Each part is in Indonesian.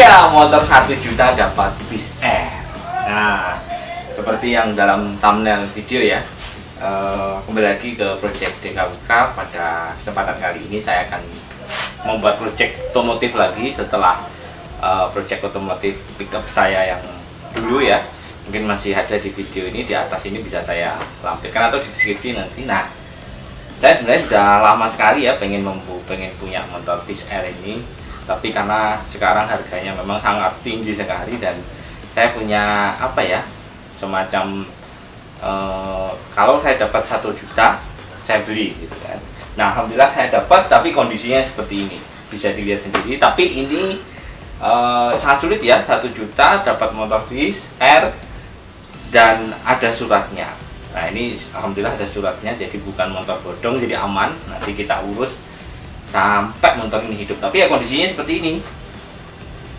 Iya, motor 1 juta dapat bis air. Nah, seperti yang dalam thumbnail video ya. Uh, kembali lagi ke project DKWK pada kesempatan kali ini saya akan membuat project otomotif lagi setelah uh, project otomotif pickup saya yang dulu ya mungkin masih ada di video ini di atas ini bisa saya lampirkan atau di deskripsi nanti nah saya sebenarnya sudah lama sekali ya pengen mempu pengen punya motor Fish Air ini tapi karena sekarang harganya memang sangat tinggi sekali dan saya punya apa ya semacam uh, kalau saya dapat satu juta saya beli gitu kan. Nah alhamdulillah saya dapat tapi kondisinya seperti ini. Bisa dilihat sendiri. Tapi ini uh, sangat sulit ya satu juta dapat motor vis R dan ada suratnya. Nah ini alhamdulillah ada suratnya jadi bukan motor bodong jadi aman. Nanti kita urus sampai motor ini hidup tapi ya kondisinya seperti ini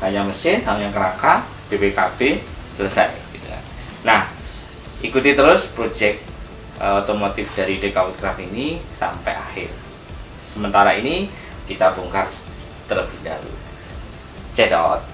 hanya mesin hanya keraka BPKB selesai gitu kan. nah ikuti terus project uh, otomotif dari Craft ini sampai akhir. Sementara ini kita bongkar terlebih dahulu. Cedot.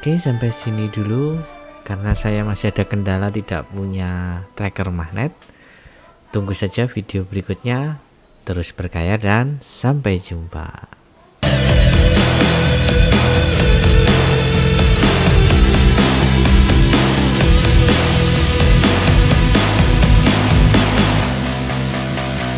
Oke, sampai sini dulu karena saya masih ada kendala tidak punya tracker magnet. Tunggu saja video berikutnya. Terus berkaya dan sampai jumpa.